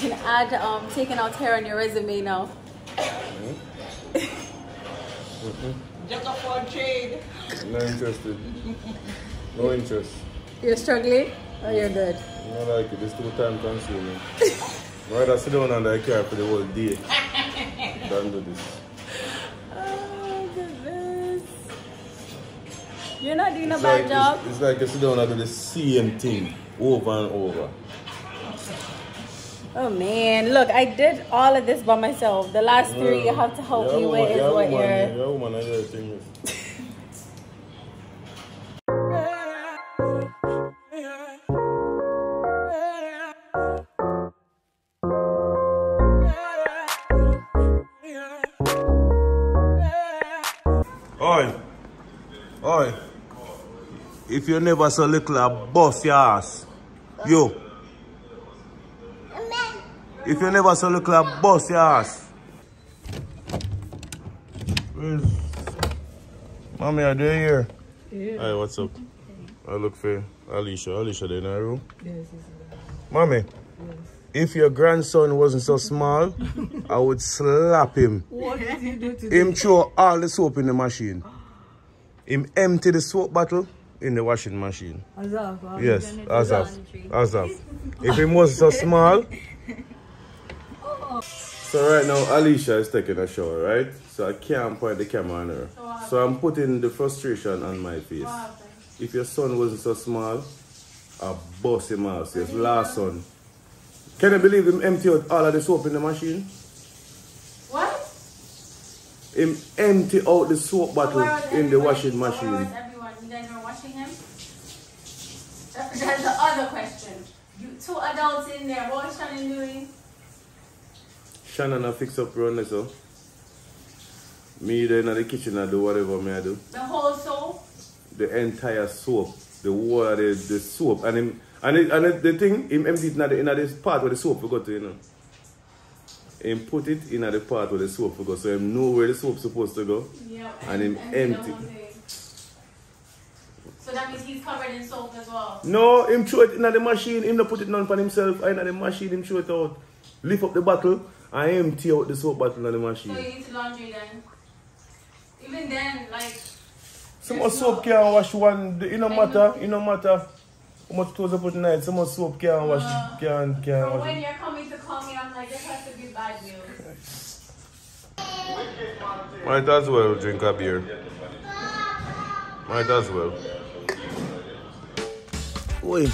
can add um, taking out hair on your resume now. Just a for trade. No interested. No interest. You're struggling? Oh, you're good. I don't like it. It's too time consuming. I'd rather sit down under I care for the whole day than do this. Oh, goodness. You're not doing a bad like, job. It's, it's like you sit down and do the same thing over and over. Oh man, look, I did all of this by myself. The last three you have to help Yeah, me with is what you're. Oi, oi. If you never saw little, I bust your ass. Yo. If you never saw little, I bust your ass. Where's... Mommy, are they here? Yeah. Hi, what's up? I look for Alyshia. Alyshia, they in her room? Yes, yes, Mommy, if your grandson wasn't so small, I would slap him. What did he do to Him throw all the soap in the machine. Him empty the soap bottle in the washing machine. Azaf? huh? Yes, Azaf. Azaf. If him was so small. So right now, Alyshia is taking a shower, right? So I can't point the camera on her. So uh, I'm putting the frustration on my face. If your son wasn't so small, I bust him out. His last son. Can you believe him empty out all of the soap in the machine? What? Him empty out the soap bottle in the washing machine. everyone? You guys were washing him? That's the other question. You two adults in there. What was Shannon doing? Shannon I fix up there, so. Me there in the kitchen I do whatever me I do. The whole soap? The entire soap. The water, the, the soap. And him, and, it, and it, the thing, him empty it in the, in the part where the soap go to, you know. Him put it in the part where the soap will go. So him know where the soap supposed to go. Yep. And him the empty. So that means he's covered in soap as well. No, him throw it in the machine. Him not put it none for himself. In the machine, him throw it out. Lift up the bottle and empty out the soap bottle in the machine. So you need to laundry then. Even then, like. So much soap can wash one, it no matter, it no matter how much clothes I put in it, so much soap can wash, Uh, can, can But wash when it. you're coming to call me, I'm like, this has to be bad news. Might as well drink a beer. Might as well. Oi.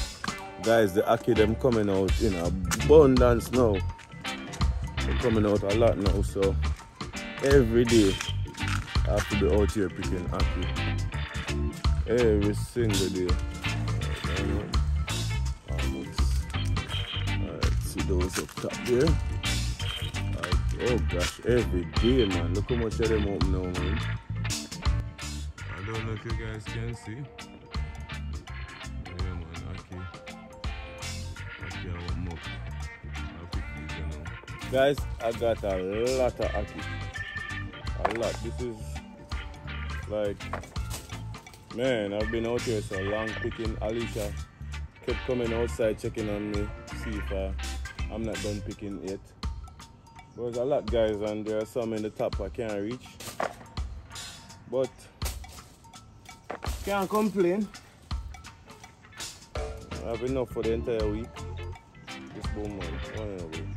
Guys, the ackee them coming out in abundance now. Coming out a lot now, so every day I have to be out here picking ackee. Every single day. Alright, see those up top there. Alright, oh gosh, every day man. Look how much of them open now, man. I don't know if you guys can see. Guys, I got a lot of ackee. A lot. This is like man, I've been out here so long picking Alyshia. Kept coming outside checking on me, see if I, I'm not done picking yet. There's a lot guys and there are some in the top I can't reach. But can't complain. I have enough for the entire week. This boom man, one in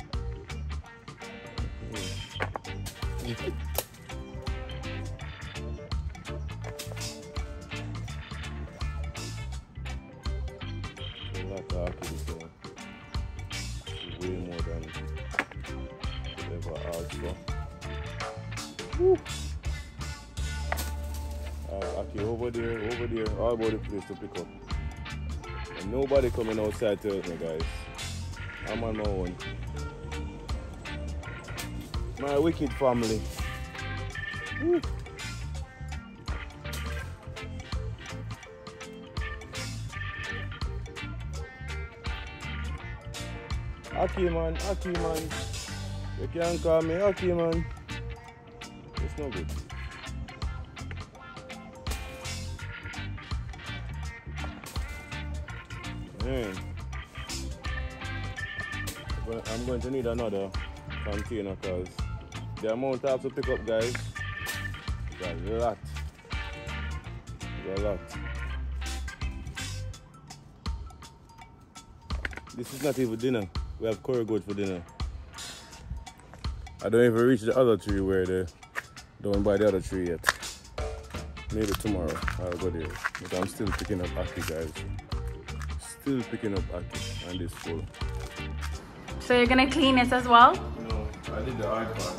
all about the place to pick up. And nobody coming outside to me, guys. I'm on my own. My wicked family. Woo. ackee man, ackee man. You can't call me ackee man. It's no good. Man. I'm going to need another container because the amount I have to pick up, guys, is a lot. It's a lot. This is not even dinner. We have curry goat for dinner. I don't even reach the other tree where they don't buy the other tree yet. Maybe tomorrow I'll go there. But I'm still picking up ackee guys. Still picking up ackee and this full. So you're gonna clean it as well? I did the hard part.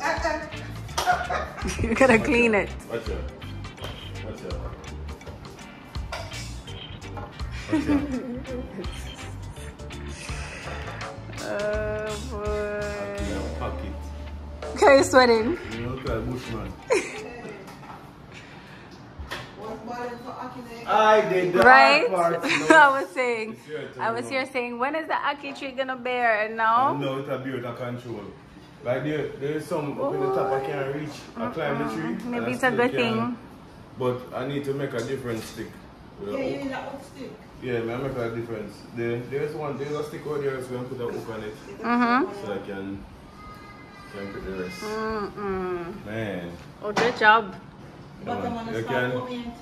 you're gonna clean it. Watch out. Watch out. Watch out. Oh boy. ackee and pocket. Okay, you're sweating. You look like Bushman. I did the Right? you I was saying, It's your turn I was here saying, when is the ackee tree gonna bear? And now? No, it's a beauty of control. Like there, there's some up in the top I can't reach. I climb the tree. Uh-uh. Maybe it's a still good can. thing. But I need to make a different stick. with a Yeah, hook. you need a hook stick. Yeah, man, I make a difference. There, there's one, there's a stick over there, so I'm put a hook on it, Mm-hmm. so I can, can put the rest. Mm-mm. Man, Oh, good job. But I'm you gonna can, moving.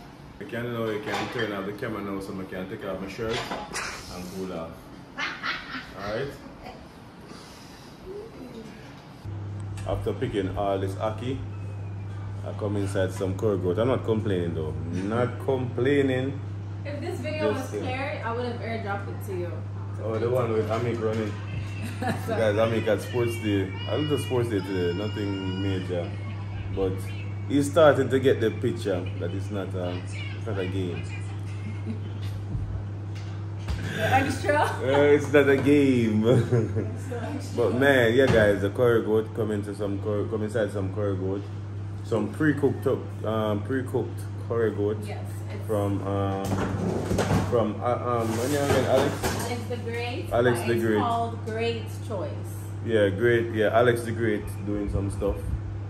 you can, you know, you can turn off the camera now, so I can take off my shirt and cool off. Alright? After picking all this ackee, I come inside some goat. I'm not complaining though. Not complaining. If this video Just, was clear, I would have airdropped it to you. Oh, the one with Amik running. Guys, Amik had sports day. A little sports day today, nothing major. But he's starting to get the picture that it's not a, it's not a game. Extra. Uh, it's not a game. but man, yeah guys, the curry goat come into some curry, come inside some curry goat. Some pre-cooked up- um, pre-cooked curry goat Yes. From um from uh, um when you again Alex? Alex the Great. Alex the it's Great. called Great Choice. Yeah, great. Yeah, Alex the Great doing some stuff.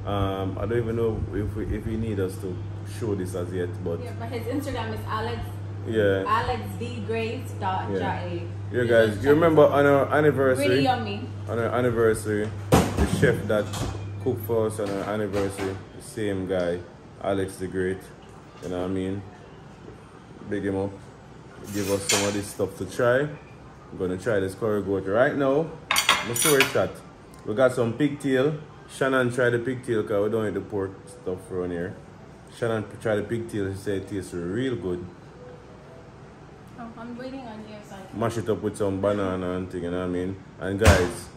Um, I don't even know if we, if he need us to show this as yet, but Yeah, but his Instagram is Alex yeah, Alex the Great dot Yeah. ja. yeah, guys. You remember on our anniversary? Really yummy. On our anniversary, the chef that cooked for us on our anniversary, the same guy, Alex the Great. You know what I mean? Big him up. Give us some of this stuff to try. I'm gonna try this curry goat right now. My story chat. We got some pigtail. Shannon tried the pigtail because we don't eat the pork stuff around here. Shannon tried the pigtail. She said it tastes real good. I'm waiting on you. So I can- Mash it up with some banana and thing, you know what I mean? And guys,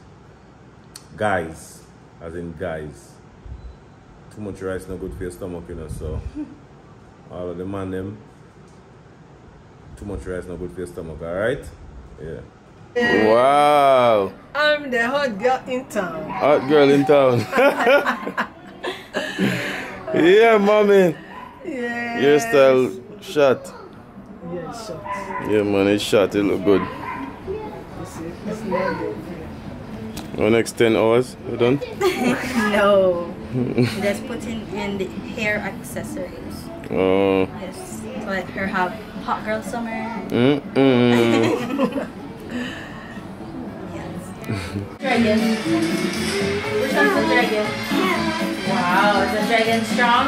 guys, as in guys, too much rice no good for your stomach, you know, so all of the man them, too much rice no good for your stomach, alright? Yeah. Wow! I'm the hot girl in town. Hot girl in town. yeah, mommy. Yeah. Hairstyle shot. Yeah, sure. Yeah, man, it's shot. It look good. You it's not. The next 10 hours, you done? No. Just putting in the hair accessories. Oh. Yes. So let her have hot girl summer. Mm-mm. Yes. Dragon. Which one's the dragon? Wow, is the dragon strong?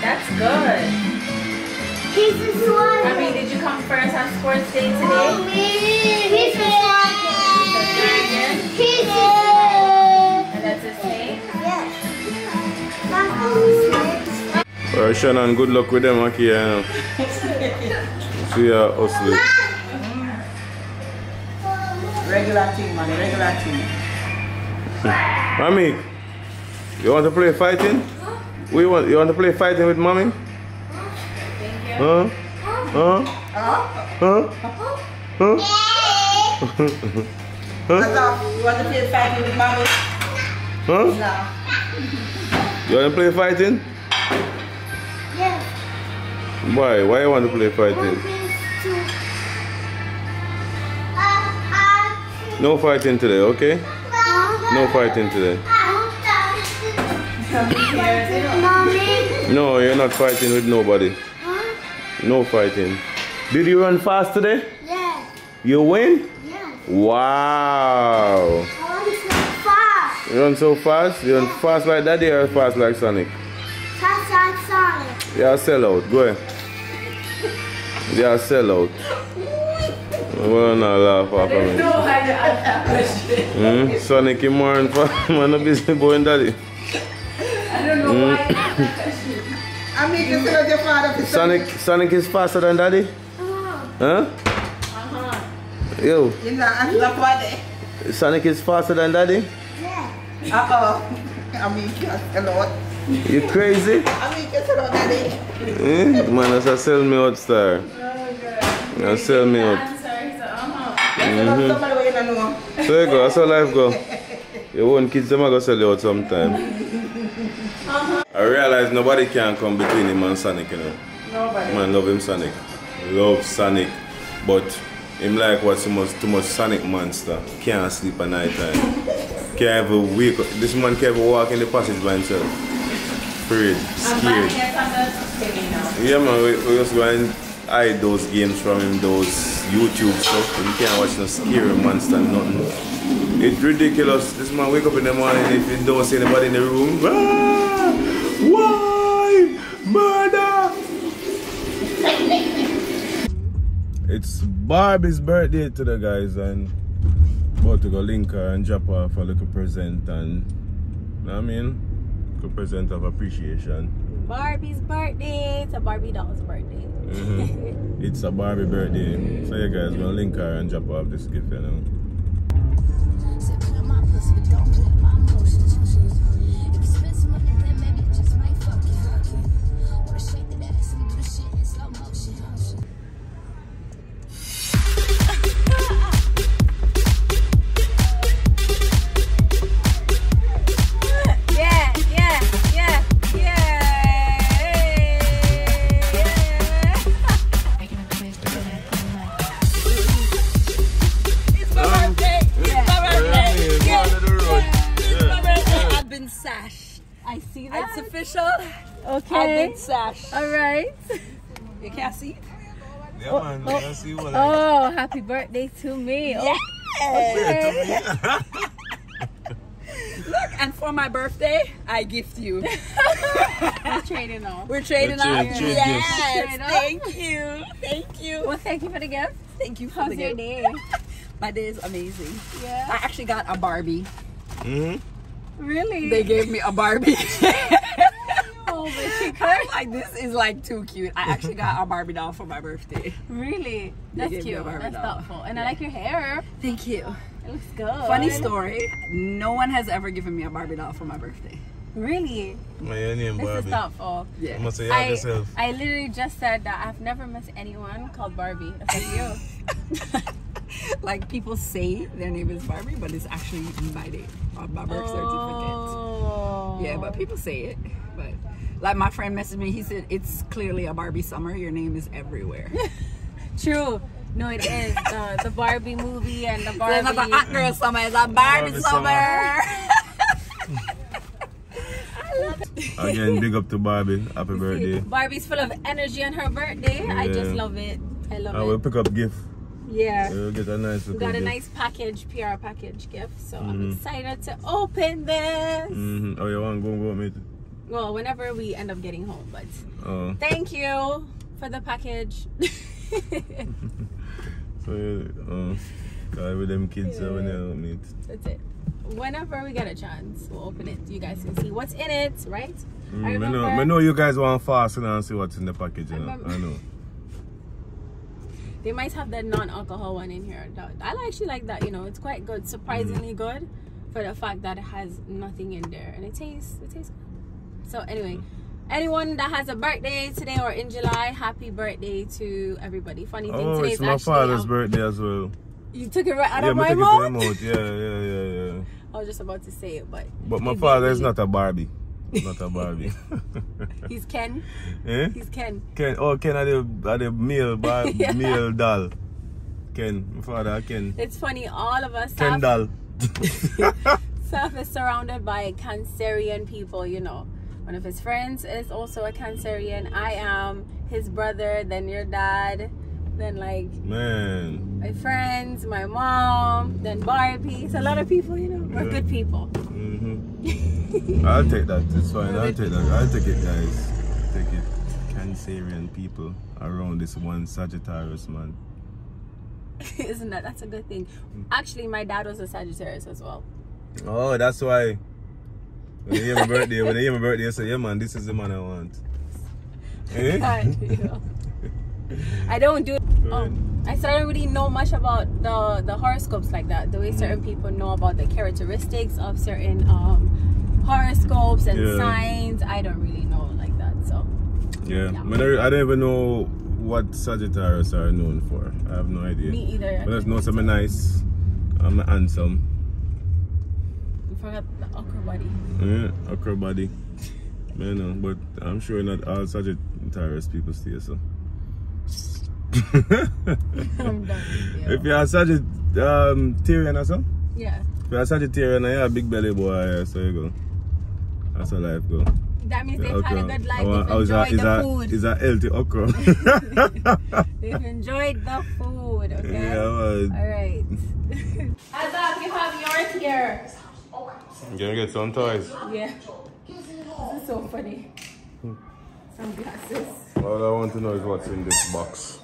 That's good. He's a I swan. mean, did you come first on sports day today? He's a swan. The dragon. He's a And that's his name? Yes. That's Alright, Shannon, good luck with them, ackee. You know. See ya, hustling. Regular team, man. Regular team. Mommy, you want to play fighting? We want, you want to play fighting with mommy? Huh? Huh? Huh? Huh? What's up? You want to play fighting with mommy? Huh? No. You want to play fighting? Yes. Why? Why you want to play fighting? No fighting today, okay? No fighting today. No, you're not fighting with nobody. No fighting. Did you run fast today? Yes. You win? Yes. Wow. You run so fast? You run fast like daddy or fast like Sonic? Fast like Sonic. Yeah, sell out. Go ahead. Yeah, sell out. Well, not laugh off of me. No, I don't ask that question. Hmm? Sonic, you more and fast. Man, a busy boy and daddy. I don't know why I asked that question. I mean, you your father. Sonic, Sonic is faster than daddy? Huh? Uh-huh. Yo, You know, I'm the. Sonic is faster than daddy? Yeah. Uh oh. I mean, just a lot. You crazy? I mean, just a lot, daddy. Eh? Man, that's a sell me out star. You sell me out. Answer is uh-huh. Just a lot, somebody where you don't know. So you go, that's how life go. Your own kids, them are gonna sell you out sometime. I realize nobody can come between him and Sonic, you know. Nobody. Man love him Sonic. Love Sonic. But him like what too much too much Sonic monster. Can't sleep at night time. Can't ever wake up. This man can't ever walk in the passage by himself. Afraid, scared. back here on the TV now. Yeah man, we, we just go and hide those games from him, those YouTube stuff. You can't watch no scary monster, nothing. It's ridiculous. This man wake up in the morning if you don't see anybody in the room. Ah, why? Murder! It's Barbie's birthday today guys and about to go link her and drop her for a little present and you know what I mean? Little present of appreciation. Barbie's birthday. It's a Barbie doll's birthday. Mhm. It's a Barbie birthday. So you guys gonna link her and drop off this gift, you know. I've been sashed. I see that. It's official. I've Okay. been sashed. All right. You can't see it? Yeah man, let's see what Oh, happy birthday to me. Oh, okay. Look, and for my birthday, I gift you. We're trading off. We're trading Trade- off. trade Yes. gifts. Thank you. Thank you. Well, thank you for the gift. Thank you for How's the your gift. day? My day is amazing. Yeah. I actually got a Barbie. hmm Really? They gave me a Barbie. oh, but she I'm like, this is like too cute. I actually got a Barbie doll for my birthday. Really? They That's gave me a cute. That's doll. thoughtful. And I like your hair. Thank you. It looks good. Funny story. No one has ever given me a Barbie doll for my birthday. Really? My your name This is Barbie. thoughtful. I Yeah. must say I, yourself. I literally just said that I've never met anyone called Barbie. That's like you. like people say their name is Barbie, but it's actually my name on my birth certificate. Oh. Yeah, but people say it. But like my friend messaged me, he said it's clearly a Barbie summer. Your name is everywhere. True. No, it is. The, the Barbie movie and the Barbie. it's not a Barbie. hot girl summer, it's a Barbie, Barbie summer. Again, big up to Barbie. Happy birthday. Barbie's full of energy on her birthday. I just love it. I love I will pick up gift. Yeah. We'll get a nice We got a gift. nice package, PR package gift. So I'm Mhm. excited to open this. hmm Oh, you want to go go with me? Well, whenever we end up getting home. But Oh, thank you for the package. so uh, guy with them kids uh, when they meet. That's it. Whenever we get a chance, we'll open it. You guys can see what's in it, right? Mm, I I, know, I know you guys want fast and see what's in the package. You know? I know. They might have the non-alcohol one in here. I actually like that. You know, it's quite good, surprisingly Mm. good, for the fact that it has nothing in there and it tastes it tastes good. So anyway, anyone that has a birthday today or in July, happy birthday to everybody. Funny thing, Oh, today it's is my father's um, birthday as well. You took it right out yeah, of my take it to mouth. mouth. Yeah, yeah, yeah, yeah. I was just about to say it, but But my father is not a Barbie. Not a Barbie. He's Ken. eh? He's Ken. Ken, oh, Ken are the, are the male, bar, Yeah. male doll. Ken, my father, Ken. It's funny. All of us Ken have doll. Seth is surrounded by Cancerian people, you know. One of his friends is also a Cancerian. I am his brother, then your dad, then like Man. My friends, my mom, then Barbie. It's a lot of people, you know. We're Yeah. good people. hmm I'll take that. It's fine. I'll take that. I'll take it, guys. Take it. Cancerian people around this one Sagittarius man. Isn't that? That's a good thing. Actually, my dad was a Sagittarius as well. Oh, that's why. When they hear my birthday, when they hear my birthday, I say, yeah, man, this is the man I want. Eh? God, you know. I don't do. Oh, I still don't really know much about the the horoscopes like that. The way Mm. certain people know about the characteristics of certain um horoscopes and Yeah. signs. I don't really know like that. So Yeah. Yeah. I, don't, I don't even know what Sagittarius are known for. I have no idea. me either. But I just know something nice. I'm handsome. You forgot the awkward body. Yeah, okra body. Man, no, but I'm sure not all Sagittarius people stay so. I'm done. with you. If you're such a Sagittarian or something, Yeah. if you're a Sagittarian and you're a big belly boy, yeah, so you go. That's how life go. That means The they've had a good life. How- They've how is that- enjoyed is the that- food. Is that healthy okra? They've enjoyed the food. Okay. yeah, man. All right. Azab, you have yours here. I'm gonna get some toys. Yeah. This is so funny. Some glasses. All I want to know is what's in this box.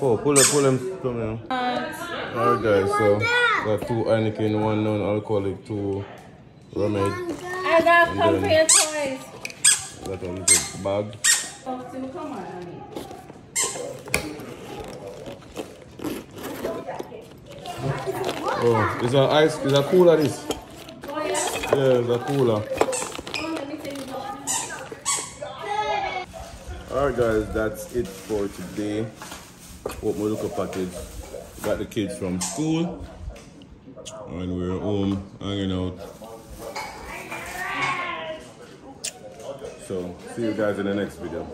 Oh, pull it, pull them, come here. Alright guys, so got two Anakin, one non-alcoholic, two Remade. Azab, come for oh your toys. Got a little bag. Oh, so come on, honey. Oh, is that ice? Is that cooler this? Oh, yeah? Yeah, it's a cooler. Oh, let me tell you about Alright guys, that's it for today. Hope my package. Got the kids from school. And we're home hanging out. So see you guys in the next video.